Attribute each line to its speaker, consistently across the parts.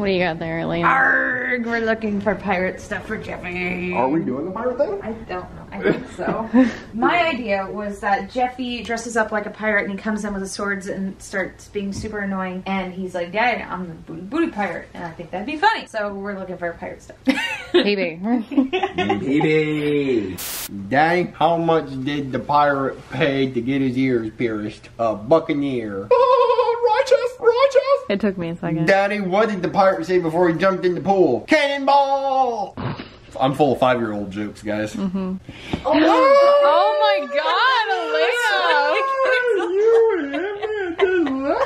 Speaker 1: What do you got there, Elaina?
Speaker 2: Arg, we're looking for pirate stuff for Jeffy.
Speaker 3: Are we doing the pirate thing?
Speaker 2: I don't know. I think so. My idea was that Jeffy dresses up like a pirate and he comes in with his swords and starts being super annoying. And he's like, Dad, I'm the booty, booty pirate. And I think that'd be funny. So we're looking for pirate stuff.
Speaker 1: Baby.
Speaker 3: Baby. Dang, how much did the pirate pay to get his ears pierced? A buccaneer. Oh, righteous, righteous.
Speaker 1: it took me a second.
Speaker 3: Daddy, what did the pirate say before he jumped in the pool? Cannonball! I'm full of five-year-old jokes, guys. Mm-hmm.
Speaker 1: Oh, oh my god,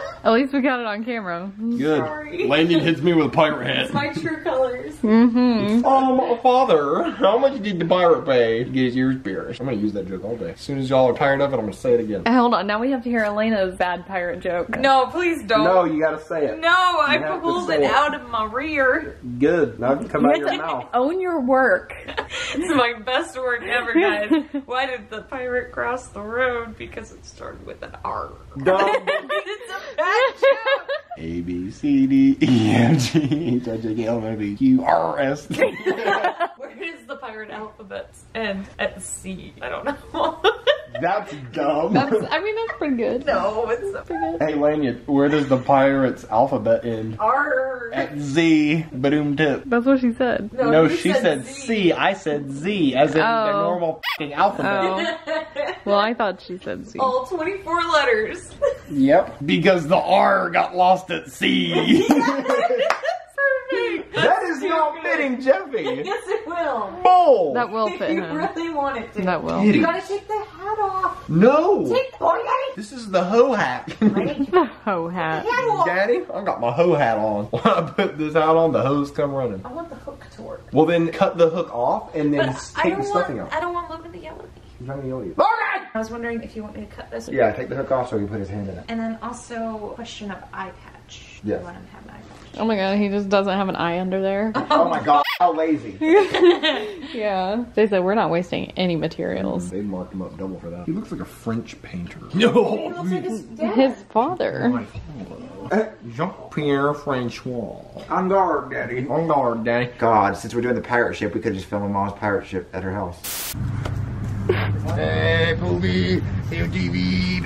Speaker 1: Elaina! At least we got it on camera.
Speaker 3: Good.
Speaker 2: Sorry.
Speaker 3: Landon hits me with a pirate hat.
Speaker 2: It's My true colors.
Speaker 1: Mm-hmm.
Speaker 3: Um, father, how much did the pirate pay to get his ears pierced? I'm gonna use that joke all day. As soon as y'all are tired of it, I'm gonna say it again.
Speaker 1: Hold on, now we have to hear Elaina's bad pirate joke.
Speaker 2: No, please don't.
Speaker 3: No, you gotta say it.
Speaker 2: No, I
Speaker 3: have to
Speaker 2: pulled it
Speaker 3: it.
Speaker 2: out of my rear.
Speaker 3: Good. Now it can come out of your mouth.
Speaker 1: own your work.
Speaker 2: It's my best work ever, guys. Why did the pirate cross the road? Because it started with an R.
Speaker 3: Dumb.
Speaker 2: it's a bad joke.
Speaker 3: A B C D E F G H I J K L M N O P Q R S.
Speaker 2: Where does the pirate alphabet end at C? I don't know.
Speaker 3: That's dumb.
Speaker 1: That's, I mean, that's pretty good.
Speaker 2: no, it's a
Speaker 1: Pretty good.
Speaker 3: Hey Lanyard, where does the pirate's alphabet end?
Speaker 2: R.
Speaker 3: At Z. Badoom tip.
Speaker 1: That's what she said.
Speaker 3: No,
Speaker 2: you
Speaker 3: she said, C. I said Z, as in the
Speaker 1: Oh.
Speaker 3: normal fing alphabet.
Speaker 1: Oh. Well, I thought she said C.
Speaker 2: All 24 letters.
Speaker 3: Yep. Because the R got lost at C.
Speaker 2: Perfect.
Speaker 3: that is not fitting Jeffy.
Speaker 2: Yes, it will.
Speaker 3: Bull.
Speaker 1: That will fit
Speaker 2: you
Speaker 1: him.
Speaker 2: really want it to.
Speaker 1: That will.
Speaker 2: You gotta take the hat off.
Speaker 3: No.
Speaker 2: Take the boy, Daddy.
Speaker 3: This is the hoe hat.
Speaker 2: Take
Speaker 1: The hoe hat.
Speaker 2: the hat off.
Speaker 3: Daddy, I got my hoe hat on. When I put this hat on, the hose come running.
Speaker 2: I want the hook to work.
Speaker 3: Well, then cut the hook off and then
Speaker 2: But
Speaker 3: take the stuffing out.
Speaker 2: I don't want Logan to yell at me.
Speaker 3: He's not gonna yell at you.
Speaker 2: I was wondering if you want me to cut this.
Speaker 3: Yeah, take the hook off so he can put his hand in it.
Speaker 2: And then also question of eye patch. Do
Speaker 3: Yes.
Speaker 2: you want him to have an eye patch?
Speaker 1: Oh my god, he just doesn't have an eye under there.
Speaker 3: Oh my god, how lazy.
Speaker 1: Yeah. They said we're not wasting any materials.
Speaker 3: They marked him up double for that. He looks like a French painter.
Speaker 2: He looks like his dad.
Speaker 1: His father. Oh eh.
Speaker 3: Jean-Pierre Francois.
Speaker 4: On guard, Daddy.
Speaker 3: On guard, Daddy.
Speaker 4: God, since we're doing the pirate ship, we could just film my mom's pirate ship at her house.
Speaker 3: Hey, movie, MTV,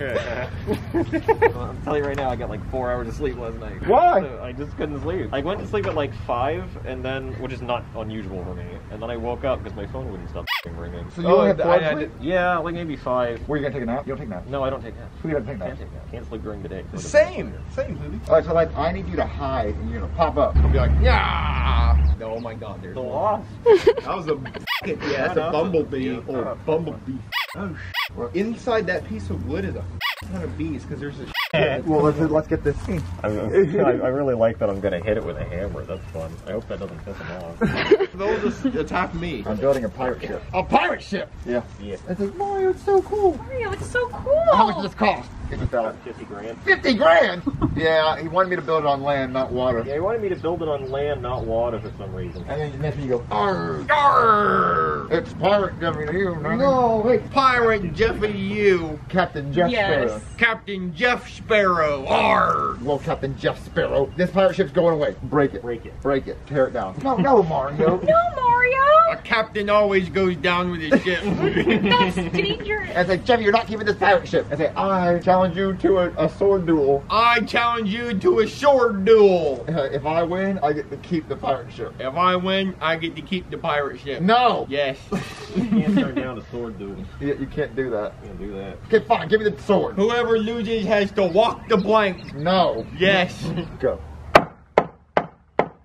Speaker 5: I'm telling you right now, I got like four hours of sleep last night.
Speaker 3: Why?
Speaker 5: So I just couldn't sleep. I went to sleep at like five, and then, which is not unusual for me, and then I woke up because my phone wouldn't stop ringing.
Speaker 3: So you only had oh,
Speaker 5: I-
Speaker 3: five
Speaker 5: I did- Yeah, like maybe five.
Speaker 4: Were you gonna take a nap? You don't take naps.
Speaker 5: No, I don't take naps.
Speaker 4: Who doesn't take
Speaker 5: Can't
Speaker 4: naps?
Speaker 5: take naps. Can't sleep during the day.
Speaker 3: Same, same, movie.
Speaker 4: Alright, so like, I need you to hide and you're gonna pop up.
Speaker 3: I'll be like, yeah. Oh my god, there's
Speaker 5: The
Speaker 3: one.
Speaker 5: lost.
Speaker 3: That was a yeah, that's a bumblebee or bumblebee. Oh, sh- well, inside that piece of wood is a ton of bees because there's a
Speaker 4: Well, let's, let's get this. Hmm.
Speaker 5: I, I really like that I'm gonna hit it with a hammer. That's fun. I hope that doesn't piss them off.
Speaker 3: They'll just attack me.
Speaker 4: I'm building a pirate ship.
Speaker 3: A pirate ship.
Speaker 4: Yeah.
Speaker 5: Yeah.
Speaker 4: It's like, Mario, it's so cool.
Speaker 2: Mario, it's so cool.
Speaker 4: How much does this cost? Fifty thousand.
Speaker 5: Fifty grand.
Speaker 4: Fifty grand? yeah, he wanted me to build it on land, not water.
Speaker 5: Yeah, he wanted me to build it on land, not water, for some reason.
Speaker 4: And then next thing you go, Arr, Arr, it's pirate Jeffy W.
Speaker 3: No, hey, pirate Jeffy, you,
Speaker 4: Captain Jeff
Speaker 2: Yes.
Speaker 4: Sparrow.
Speaker 3: Captain Jeff Sparrow. Arr.
Speaker 4: Well, Captain Jeff Sparrow, this pirate ship's going away. Break it.
Speaker 5: Break it.
Speaker 4: Break it. Tear it down. No, no, Mario.
Speaker 2: No, Mario.
Speaker 3: A captain always goes down with his ship.
Speaker 2: That's dangerous.
Speaker 4: And say, Jeffy, you're not keeping this pirate ship. I say, I challenge you to a, a sword duel.
Speaker 3: I challenge you to a sword duel.
Speaker 4: Uh, if I win, I get to keep the pirate ship.
Speaker 3: If I win, I get to keep the pirate ship.
Speaker 4: No!
Speaker 3: Yes.
Speaker 5: You can't turn down a sword duel.
Speaker 4: You, you can't do that.
Speaker 5: You can't do that.
Speaker 4: Okay, fine, give me the sword.
Speaker 3: Whoever loses has to walk the plank.
Speaker 4: No.
Speaker 3: Yes.
Speaker 4: Go.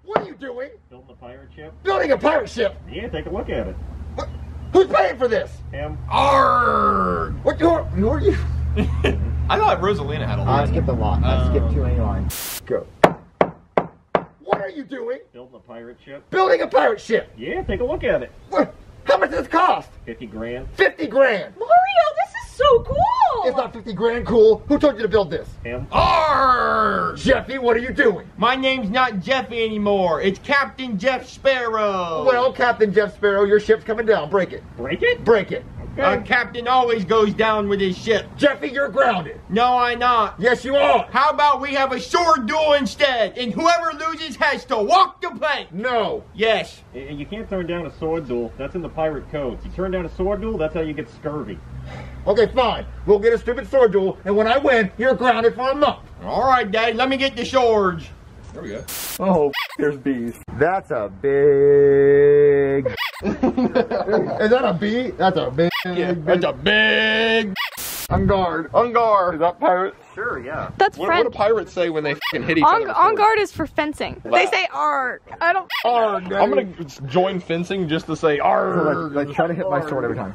Speaker 4: What are you doing?
Speaker 5: Building a pirate ship?
Speaker 4: Building a pirate ship.
Speaker 5: Yeah, take a look at it.
Speaker 4: What? Who's paying for this?
Speaker 5: Him.
Speaker 3: Arr.
Speaker 4: What? Who are, who are you?
Speaker 3: I thought Rosalina had a
Speaker 4: I
Speaker 3: lot.
Speaker 4: skipped a lot. I skipped um, too many lines. Go. What are you doing?
Speaker 5: Building a pirate ship?
Speaker 4: Building a pirate ship.
Speaker 5: Yeah, take a look at it.
Speaker 4: What? How much does this cost?
Speaker 5: 50 grand.
Speaker 4: 50 grand.
Speaker 2: Mario, this is so cool.
Speaker 4: It's not 50 grand cool. Who told you to build this?
Speaker 5: Him.
Speaker 3: Arr.
Speaker 4: Jeffy, what are you doing?
Speaker 3: My name's not Jeffy anymore. It's Captain Jeff Sparrow.
Speaker 4: Well, Captain Jeff Sparrow, your ship's coming down. Break it.
Speaker 5: Break it?
Speaker 4: Break it.
Speaker 3: Uh, a captain always goes down with his ship.
Speaker 4: Jeffy, you're grounded.
Speaker 3: No, I'm not.
Speaker 4: Yes, you are.
Speaker 3: How about we have a sword duel instead, and whoever loses has to walk the plank?
Speaker 4: No.
Speaker 3: Yes.
Speaker 6: And you can't turn down a sword duel. That's in the pirate codes. You turn down a sword duel, that's how you get scurvy.
Speaker 4: Okay, fine. We'll get a stupid sword duel, and when I win, you're grounded for a month.
Speaker 3: All right, Dad. Let me get the swords.
Speaker 7: There we go.
Speaker 4: Oh, there's bees. That's a big. Is that a bee? That's a big.
Speaker 3: That's a big.
Speaker 4: On guard. On guard. Is that pirate?
Speaker 6: Sure, yeah.
Speaker 7: What,
Speaker 2: That's
Speaker 7: what
Speaker 2: French.
Speaker 7: do pirates say when they fucking hit each
Speaker 2: On,
Speaker 7: other?
Speaker 2: on guard is for fencing. They say arg. I don't.
Speaker 4: Arg.
Speaker 7: I'm gonna join fencing just to say, "Arr,
Speaker 4: Like, try to hit my sword every time.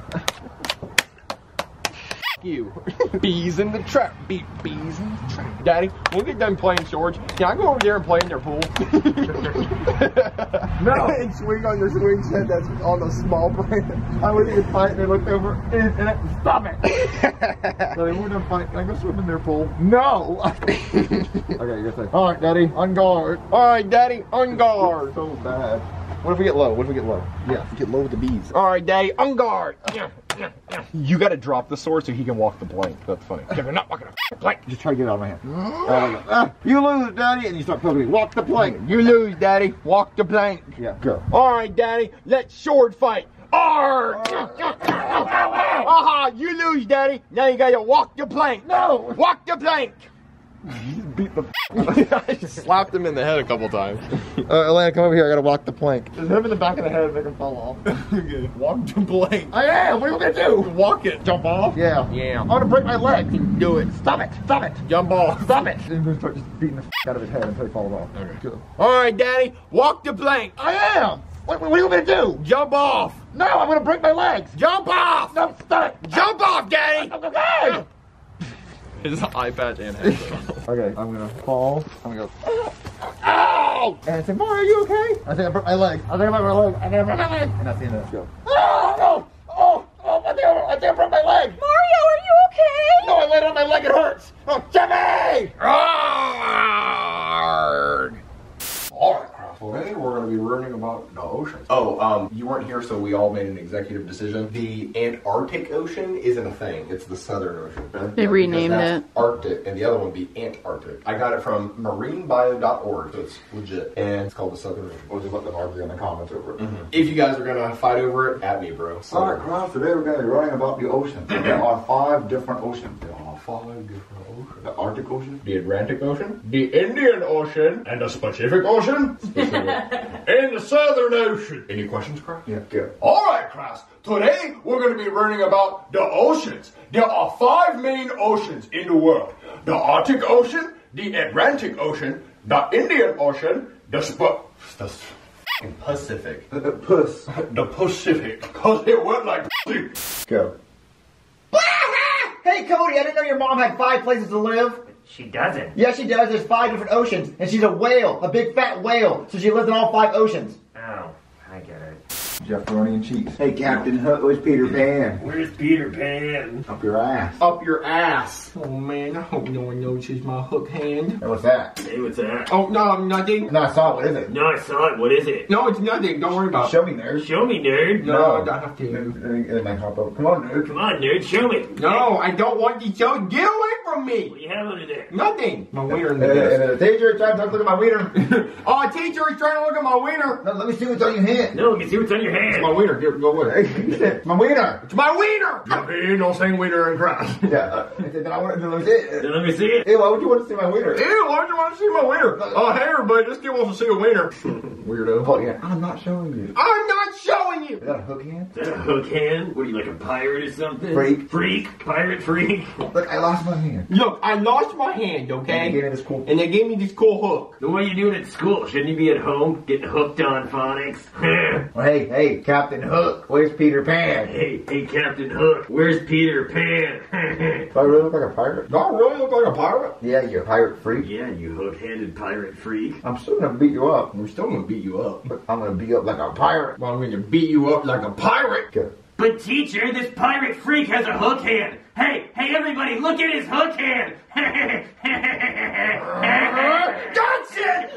Speaker 7: You." bees in the trap. Beat bees in the trap. Daddy, when we get done playing George, can I go over there and play in their pool?
Speaker 4: No. and swing on your swing set that's on the small plane. I was in fight and they looked over and, and it, stop it. so they moved on fight. Can I go swim in their pool? No. okay, you're saying. All right, Daddy, on guard.
Speaker 7: All right, Daddy, on guard.
Speaker 4: So bad.
Speaker 7: What if we get low? What if we get low?
Speaker 4: Yeah.
Speaker 7: we Get low with the bees. All right, Daddy, on guard. You got to drop the sword so he can walk the plank. That's funny. They're not walking a plank.
Speaker 4: Just try to get it out of my hand. Uh, ah, you lose, Daddy, and you start telling me, walk the plank.
Speaker 3: You lose, Daddy. Walk the plank.
Speaker 4: Yeah, go.
Speaker 3: All right, Daddy. Let's sword fight. Arr! Aha! You lose, Daddy. Now you gotta walk the plank.
Speaker 4: No.
Speaker 3: Walk the plank.
Speaker 4: Beat the.
Speaker 7: I just slapped him in the head a couple times.
Speaker 4: Uh, Atlanta, come over here. I gotta walk the plank. Just hit him in the back of the head and make him fall off.
Speaker 7: Walk the plank.
Speaker 4: I am. What are you gonna do?
Speaker 7: Walk it. Jump off.
Speaker 4: Yeah.
Speaker 7: Yeah.
Speaker 4: I'm gonna break my leg. Do it. Stop it. Stop it.
Speaker 7: Jump off.
Speaker 4: Stop it. And we're gonna start just beating the f- out of his head until he falls off.
Speaker 7: Okay.
Speaker 4: Go.
Speaker 3: All right, Daddy. Walk the plank.
Speaker 4: I am. What, what are you gonna do?
Speaker 3: Jump off.
Speaker 4: No, I'm gonna break my legs.
Speaker 3: Jump off.
Speaker 4: No, stop it.
Speaker 3: Jump off, Daddy.
Speaker 4: Okay.
Speaker 7: His eye patch and head.
Speaker 4: Okay, I'm gonna fall. I'm gonna go. Ow! And I say, Mom, are you okay? I think I broke my leg. I think I broke my leg. I think I broke my leg. And that's the end of the show. Oh, no! Oh, oh, I think I, I, think I broke my leg.
Speaker 2: Mario, are you okay?
Speaker 4: No, I laid on my leg. It hurts. Oh, Jimmy!
Speaker 7: Arrgh.
Speaker 1: Alright, Cross. Today we're going to be learning about the oceans. Oh, um, you weren't here, so we all made an executive decision. The Antarctic Ocean isn't a thing; it's the Southern Ocean.
Speaker 2: They
Speaker 1: Because
Speaker 2: renamed
Speaker 1: that's
Speaker 2: it.
Speaker 1: Arctic, and the other one would be Antarctic. I got it from marinebio.org, so it's legit, and it's called the Southern Ocean.
Speaker 4: We'll just let them argue in the comments over it.
Speaker 1: If you guys are going to fight over it, at me, bro. So,
Speaker 8: Alright, Cross, today we're going to be writing about the oceans. There are five different oceans.
Speaker 1: There are five different oceans.
Speaker 8: The Arctic Ocean,
Speaker 1: The Atlantic Ocean, the Indian Ocean, and the Pacific Ocean, and the Southern Ocean. Any questions, Cross?
Speaker 8: yeah, good.
Speaker 1: All right, class. Today we're going to be learning about the oceans. There are five main oceans in the world: the Arctic Ocean, the Atlantic Ocean, the Indian Ocean, the Sp- the f***ing Pacific,
Speaker 8: The, the puss.
Speaker 1: the Pacific. Cause it went like.
Speaker 4: Go.
Speaker 9: Hey Cody, I didn't know your mom had five places to live.
Speaker 5: She doesn't.
Speaker 9: Yeah, she does. There's five different oceans, and she's a whale, a big fat whale. So she lives in all five oceans.
Speaker 5: Oh, I get it.
Speaker 4: Jefferoni and cheese.
Speaker 8: Hey, Captain Hook, where's Peter Pan?
Speaker 5: Where's Peter Pan?
Speaker 8: Up your ass.
Speaker 3: Up your ass. Oh man, I hope no one notices my hook hand.
Speaker 4: Hey, what's that?
Speaker 5: Hey, what's that?
Speaker 3: Oh no, nothing.
Speaker 4: No, I saw it. What is it?
Speaker 5: No, I saw it. What is it?
Speaker 3: No, it's nothing. Don't worry about it.
Speaker 4: Show me, nerd.
Speaker 5: Show me, nerd.
Speaker 3: No, I don't have to.
Speaker 4: It might hop up. Come on, nerd.
Speaker 5: Come on, nerd. Show me.
Speaker 3: No, I don't want to show. Get away from me.
Speaker 5: What do you have under there?
Speaker 3: Nothing. My wiener in
Speaker 4: And,
Speaker 3: the
Speaker 4: and,
Speaker 3: desk.
Speaker 4: and the teacher trying to look at my wiener.
Speaker 3: Oh, teacher is trying to look at my wiener.
Speaker 4: No, let me see what's on your hand.
Speaker 5: No, let me see what's on your
Speaker 3: My
Speaker 5: hand.
Speaker 3: wiener. Get, go away.
Speaker 4: My wiener.
Speaker 3: It's my wiener. Jeffy, don't say wiener and cry.
Speaker 4: Yeah. Uh, I said, then I want to let me see it.
Speaker 5: Let me see it.
Speaker 4: Hey, why would you want to see my wiener?
Speaker 3: Ew, why do you want to see my wiener? Oh, hey everybody, this kid wants to see a wiener. Weirdo.
Speaker 4: Oh, yeah. I'm not showing you.
Speaker 3: I'm not showing you.
Speaker 4: Is that a hook hand?
Speaker 5: Is that a hook hand? What are you, like a pirate or something?
Speaker 4: Freak.
Speaker 5: Freak? Pirate freak?
Speaker 4: Look, I lost my hand.
Speaker 3: Look, I lost my hand,
Speaker 4: And he gave
Speaker 3: okay?
Speaker 4: me this cool.
Speaker 3: And they gave me this cool hook.
Speaker 5: Then what are you doing at school? Shouldn't you be at home getting hooked on phonics?
Speaker 4: Well, hey, hey, Captain Hook, where's Peter Pan?
Speaker 5: hey, hey, Captain Hook, where's Peter Pan?
Speaker 4: Do I really look like a pirate?
Speaker 3: Do I really look like a pirate?
Speaker 4: Yeah, you pirate freak.
Speaker 5: yeah, you hook-handed pirate freak.
Speaker 4: I'm still gonna beat you up,
Speaker 3: We're still gonna beat you up.
Speaker 4: but I'm gonna beat you up like a pirate.
Speaker 3: Well, I'm gonna beat you up like a pirate.
Speaker 5: But teacher, this pirate freak has a hook hand. Hey, hey everybody, look at his hook hand.
Speaker 3: Johnson!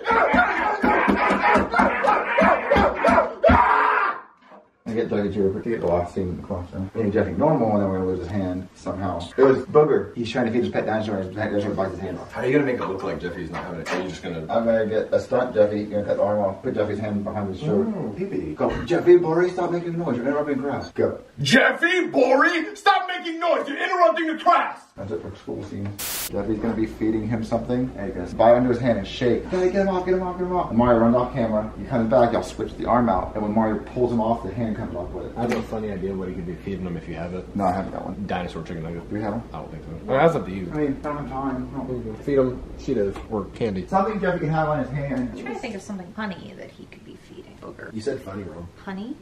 Speaker 4: I get get Jeffy Jupiter to get the last scene in the classroom. Then Jeffy normal, and then we're gonna lose his hand somehow. It was Booger. He's trying to feed his pet dinosaur, and his pet dinosaur bites his hand off.
Speaker 10: How are you gonna make it look like Jeffy's not having it? Are you just gonna?
Speaker 4: I'm gonna get a stunt Jeffy, you're gonna cut the arm off, put Jeffy's hand behind his shoulder.
Speaker 10: Peepee.
Speaker 4: Go, Jeffy, Bory, stop making noise, you're interrupting class. Go.
Speaker 11: Jeffy, Bori, stop making noise. You're interrupting the class.
Speaker 4: That's it for school scenes. Jeffy's gonna be feeding him something, and he's gonna bite onto his hand and shake. Get him off, get him off, get him off. And Mario runs off camera, he comes back, y'all switch the arm out, and when Mario pulls him off, the hand comes off with it.
Speaker 5: I have a funny idea what he could be feeding them if you have it.
Speaker 4: No, I haven't got one.
Speaker 5: Dinosaur chicken nugget.
Speaker 4: Do we have them?
Speaker 5: I don't think so. I mean, that's up to you.
Speaker 4: I mean, I don't have time. I don't-
Speaker 5: Feed them Cheetos or candy.
Speaker 4: Something Jeffy can have on his hand.
Speaker 2: I'm trying to think of something funny that he could be feeding. Booger.
Speaker 5: You said funny, Ron.
Speaker 2: Honey?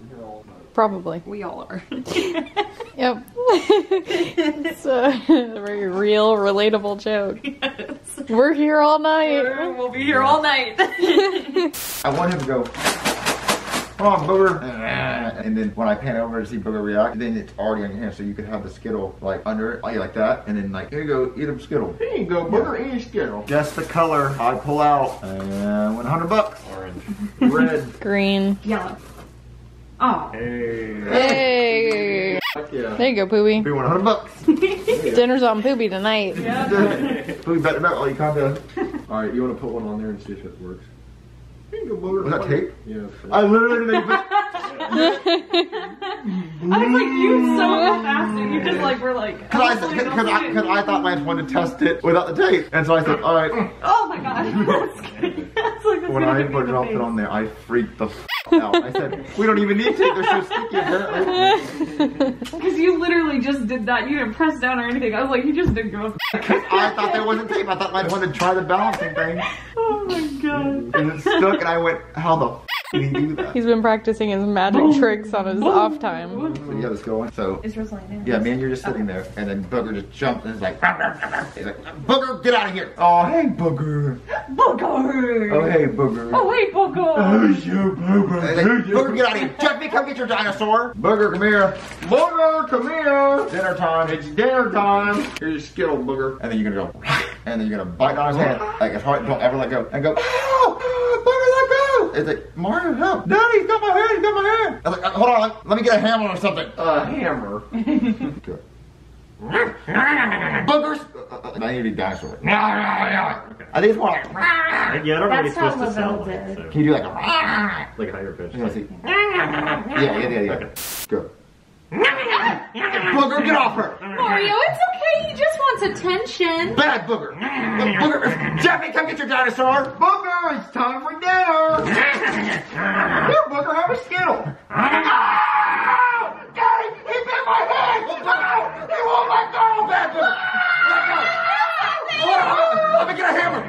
Speaker 1: Probably.
Speaker 2: We all are.
Speaker 1: Yep. it's a very real, relatable joke. We're here all night.
Speaker 2: we'll be here all night.
Speaker 4: I want him to go. Come on, Booger. And then when I pan over to see Booger react, then it's already on your hand, so you can have the Skittle like under it, like like that, and then like here you go, eat a Skittle.
Speaker 3: Here you go, Booger, eat a Skittle.
Speaker 4: Guess the color I pull out. Uh, 100 bucks.
Speaker 5: Orange.
Speaker 4: Red.
Speaker 1: Green.
Speaker 2: Yellow. Oh.
Speaker 5: Hey.
Speaker 1: Hey.
Speaker 5: Fuck yeah.
Speaker 1: There you go, Poopy.
Speaker 4: Be 100 bucks.
Speaker 1: Dinner's on Poopy tonight.
Speaker 4: Boogie better bet while you calm down.
Speaker 5: All right, you want to put one on there and see if it works?
Speaker 4: Here you go, Booger. Was that tape?
Speaker 5: Yeah.
Speaker 4: I literally didn't put
Speaker 2: I was like, you so fast and you just like were like,
Speaker 4: Cause I, cause, cause I, cause I thought my wanted to test it without the tape, and so I said, all right.
Speaker 2: oh my god, that's good. That's like, that's
Speaker 4: When I
Speaker 2: hit me
Speaker 4: dropped it on there, I freaked the f- out. I said, we don't even need tape. They're so sticky.
Speaker 2: Because you literally just did that. You didn't press down or anything. I was like, you just didn't go.
Speaker 4: I thought there wasn't tape. I thought I wanted to try the balancing thing,
Speaker 2: Oh my god.
Speaker 4: and it stuck. And I went, how the f- did he do that?
Speaker 1: He's been practicing his magic tricks on his off time.
Speaker 4: So you have this going. So
Speaker 2: Is Rosalind in?
Speaker 4: yeah, me and you're just sitting there, and then Booger just jumped and is like, he's like, Booger, get out of here. Oh hey Booger.
Speaker 2: Booger!
Speaker 4: Oh hey Booger.
Speaker 2: Oh, wait, Booger!
Speaker 4: Oh, you, Booger. He's like, Booger, get out of here. Jeffy, come get your dinosaur. Booger, come here. Booger, come here. Dinner time. It's dinner time. Here's your Skittle, Booger. And then you're gonna go, and then you're gonna bite on his hand. Like, it's hard. Don't ever let go. And go, oh, Booger, go. It's like, Mario, help. Daddy, he's got my hand. He's got my hand. I was like, hold on. Let, let me get a hammer or something.
Speaker 3: A hammer.
Speaker 4: Good. Boogers. Uh, uh, I need to be dinosaur. I think it's more like.
Speaker 5: Yeah, I don't know what he's
Speaker 2: That's how
Speaker 5: supposed to sound like. So.
Speaker 4: Can you do like a?
Speaker 5: Like a higher pitch.
Speaker 4: Let's see. Yeah, yeah, yeah, yeah. Good. Booger, get off her!
Speaker 2: Mario, it's okay. He just wants attention.
Speaker 4: Bad booger! Booger! Jeffy, come get your dinosaur! Booger, it's time for dinner! Here, Booger, have a Skittle! Daddy, he bit my head! No! He won't let go! Bad booger! Let go! Hold on, Let me get a hammer!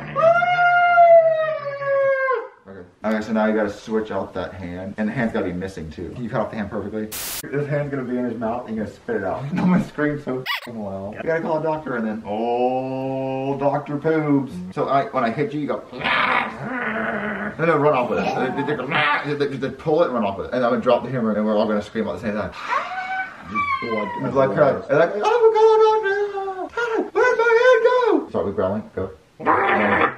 Speaker 4: Okay. So now you gotta switch out that hand, and the hand's gotta be missing too. Can you cut off the hand perfectly? This hand's gonna be in his mouth, and you're gonna spit it out. I'm gonna scream so f***ing well. You gotta call a doctor, and then, oh, Dr. Poobs. So I, when I hit you, you go, and then run off with it. They, they, they, they pull it and run off with it. And I'm gonna drop the hammer, and we're all gonna scream at the same time.
Speaker 5: Blood.
Speaker 4: And blood cries. And like, oh, God, doctor! Where'd my hand go? Start with growling. Go. And then go.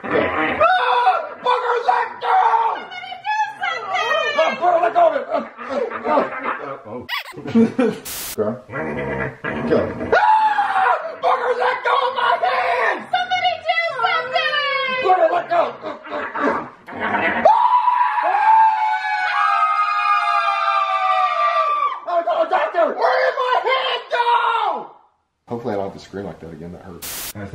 Speaker 4: Go of!
Speaker 5: Oh.
Speaker 4: Grow. Go.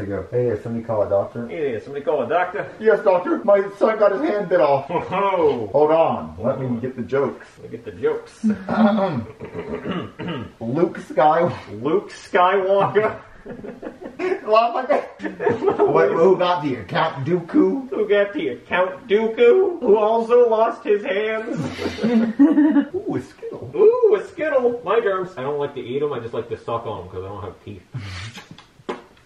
Speaker 5: I
Speaker 4: go, hey, somebody call a doctor?
Speaker 5: Hey, somebody call a doctor.
Speaker 4: Yes, doctor. My son got his hand bit off.
Speaker 5: Oh,
Speaker 4: Hold on. Let me get the jokes.
Speaker 5: look at the jokes.
Speaker 4: Luke Skywalker.
Speaker 5: Luke Skywalker.
Speaker 4: Laugh like that. What, who got the account Dooku?
Speaker 5: Who got the Count Dooku, who also lost his hands.
Speaker 4: Ooh, a Skittle.
Speaker 5: Ooh, a Skittle. My germs. I don't like to eat them. I just like to suck on them because I don't have teeth.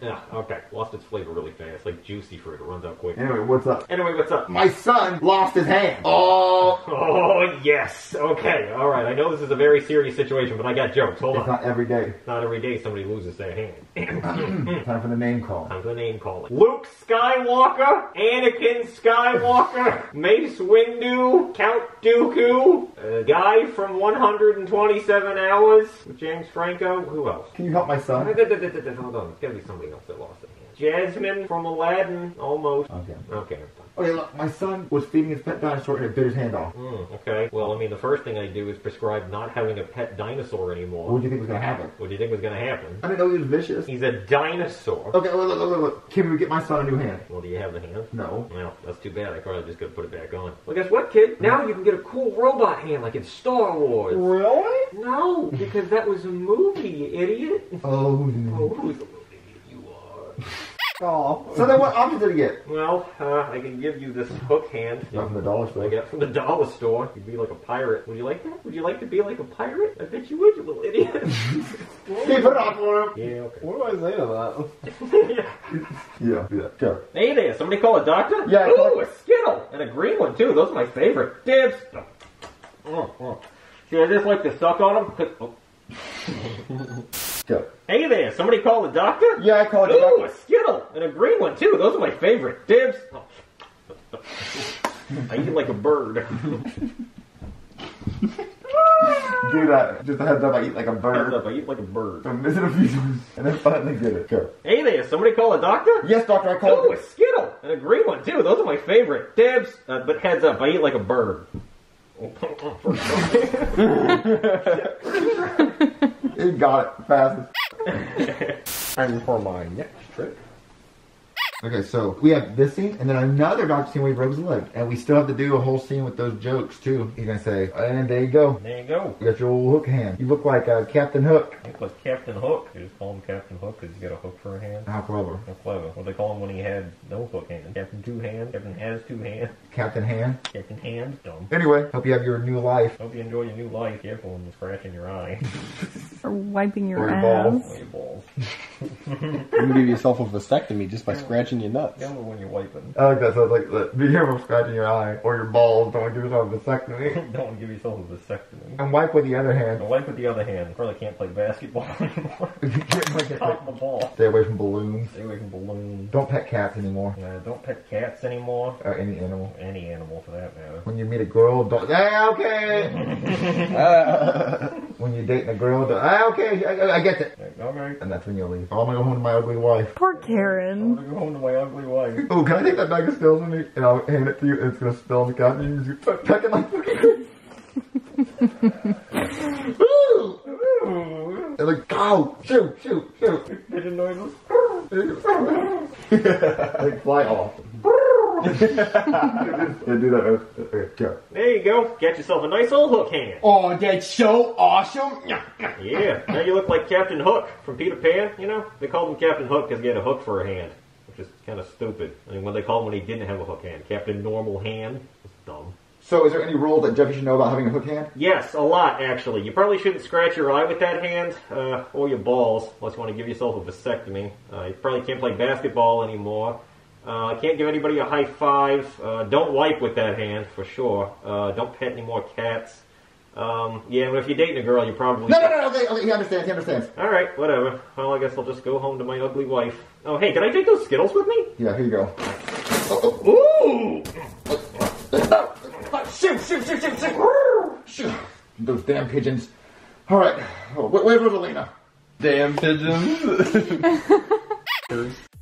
Speaker 5: Yeah, okay. Lost its flavor really fast. Like juicy fruit. It runs out quick.
Speaker 4: Anyway, what's up?
Speaker 5: Anyway, what's up?
Speaker 4: My son lost his hand. Oh,
Speaker 5: Oh, yes. Okay, alright. I know this is a very serious situation, but I got jokes. Hold
Speaker 4: it's
Speaker 5: on.
Speaker 4: not every day.
Speaker 5: Not every day somebody loses their hand.
Speaker 4: Time for the name call.
Speaker 5: Time for the name calling. Luke Skywalker, Anakin Skywalker, Mace Windu, Count Dooku, a guy from 127 Hours James Franco. Who else?
Speaker 4: Can you help my son?
Speaker 5: Hold on, it's gotta be somebody else that lost a hand. Jasmine from Aladdin, almost.
Speaker 4: Okay.
Speaker 5: Okay.
Speaker 4: Okay, look, my son was feeding his pet dinosaur and it bit his hand off.
Speaker 5: Hmm, okay. Well, I mean, the first thing I do is prescribe not having a pet dinosaur anymore.
Speaker 4: What do you think was gonna happen?
Speaker 5: What do you think was gonna happen?
Speaker 4: I didn't know he was vicious.
Speaker 5: He's a dinosaur.
Speaker 4: Okay, look, look, look, look. Can we get my son a new hand?
Speaker 5: Well, do you have the hand?
Speaker 4: No.
Speaker 5: Well, that's too bad. I probably just gotta put it back on. Well, guess what, kid? Now you can get a cool robot hand like in Star Wars.
Speaker 4: Really?
Speaker 5: No, because that was a movie, you idiot.
Speaker 4: Oh,
Speaker 5: Oh, who's the little idiot you are?
Speaker 4: Oh. So then what options did he get?
Speaker 5: Well, uh, I can give you this hook hand.
Speaker 4: Not from the dollar
Speaker 5: I
Speaker 4: store.
Speaker 5: got from the dollar store. You'd be like a pirate. Would you like that? Would you like to be like a pirate? I bet you would, you little idiot.
Speaker 4: He put it on for him.
Speaker 5: yeah, okay.
Speaker 12: What do I say to that?
Speaker 4: Yeah, yeah. Go.
Speaker 5: Hey there, somebody call a doctor?
Speaker 4: Yeah,
Speaker 5: Ooh,
Speaker 4: called-
Speaker 5: a Skittle! And a green one, too. Those are my favorite. Dibs! Oh, oh. See, I just like to suck on them. Oh.
Speaker 4: Go.
Speaker 5: Hey there, somebody call the doctor?
Speaker 4: Yeah, I called
Speaker 5: Ooh,
Speaker 4: you.
Speaker 5: a Skittle! And a green one, too. Those are my favorite. Dibs! Oh. I eat like a bird.
Speaker 4: Do that. Just a heads up, I eat like a bird.
Speaker 5: Heads up, I eat like a bird.
Speaker 4: I'm missing a few times. And then finally get it. Go.
Speaker 5: Hey there, somebody call a doctor?
Speaker 4: Yes, doctor, I called
Speaker 5: Ooh, a Skittle! And a green one, too. Those are my favorite. Dibs! Uh, but heads up, I eat like a bird.
Speaker 4: He got it fast.
Speaker 12: and for my next trick.
Speaker 4: Okay, so we have this scene and then another doctor scene where he broke his leg. And we still have to do a whole scene with those jokes too. He's gonna say, and there you go.
Speaker 5: There you go.
Speaker 4: You got your old hook hand. You look like uh, Captain Hook.
Speaker 5: He was Captain Hook. They just call him Captain Hook because he's got a hook for a hand.
Speaker 4: How clever.
Speaker 5: How clever. What they call him when he had no hook hand? Captain Two Hand. Captain has two hands.
Speaker 4: Captain Hand.
Speaker 5: Captain Hand. Dumb.
Speaker 4: Anyway, hope you have your new life.
Speaker 5: Hope you enjoy your new life. Careful when you're scratching your eye.
Speaker 1: Or wiping your
Speaker 4: Or your
Speaker 1: ass.
Speaker 4: balls.
Speaker 5: or your balls.
Speaker 12: You can give yourself a vasectomy just by scratching your nuts.
Speaker 5: Careful when you're wiping.
Speaker 4: I like that. So it's like, be careful scratching your eye or your balls. Don't give yourself a vasectomy.
Speaker 5: Don't give yourself a vasectomy.
Speaker 4: and wipe with the other hand.
Speaker 5: And wipe with the other hand. Probably can't play basketball anymore. Pop the ball.
Speaker 4: Stay away from balloons.
Speaker 5: Stay away from balloons.
Speaker 4: Don't pet cats anymore.
Speaker 5: Uh, don't pet cats anymore.
Speaker 4: Or any animal.
Speaker 5: Any animal for that matter.
Speaker 4: When you meet a girl, don't. Ah, okay. when you're dating a girl, don't. Ah, okay. I, I get it.
Speaker 5: Okay.
Speaker 4: And that's when you leave. Oh, I'm gonna go home to my ugly wife.
Speaker 1: Poor Karen.
Speaker 5: I'm gonna go home to my ugly wife.
Speaker 4: Oh, can I take that bag of stills with me? And I'll hand it to you. And it's gonna spill on the couch. And you just peck it like fucking. Ooh! And like, go, shoot, shoot, shoot.
Speaker 5: Pigeon noises.
Speaker 4: like fly off. Yeah, do that. Okay, go.
Speaker 5: There you go. Get yourself a nice old hook hand.
Speaker 3: Oh, that's so awesome.
Speaker 5: Yeah, now you look like Captain Hook from Peter Pan, you know? They called him Captain Hook because he had a hook for a hand, which is kind of stupid. I mean, when they called him when he didn't have a hook hand, Captain Normal Hand, it's dumb.
Speaker 4: So, is there any rule that Jeffy should know about having a hook hand?
Speaker 5: Yes, a lot, actually. You probably shouldn't scratch your eye with that hand, uh, or your balls, unless you want to give yourself a vasectomy. Uh, you probably can't play basketball anymore. Uh, can't give anybody a high five. Uh, don't wipe with that hand, for sure. Uh, don't pet any more cats. Um, yeah, but if you're dating a girl, you probably...
Speaker 4: No, no, no, okay, okay, he understands, he understands.
Speaker 5: Alright, whatever. Well, I guess I'll just go home to my ugly wife. Oh, hey, can I take those Skittles with me?
Speaker 4: Yeah, here you go.
Speaker 5: Ooh!
Speaker 4: Shoot, shoot, shoot, shoot, shoot. Shoot. Those damn pigeons. Alright, oh, wait, where's Rosalina?
Speaker 12: Damn pigeons.